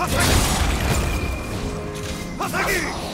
はさぎ